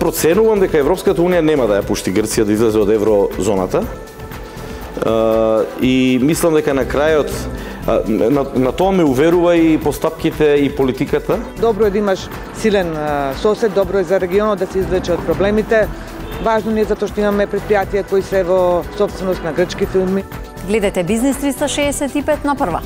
проценувам дека Европската унија нема да ја пушти Грција да излезе од еврозоната. И мислам дека на крајот на, на тоа ме уверува и постапките и политиката. Добро е да имаш силен сосед, добро е за регионот да се извлече од проблемите. Важно ни е затоа што имаме предпријатија кои се во собственост на грчки филми. Гледате Бизнес 365 на прва.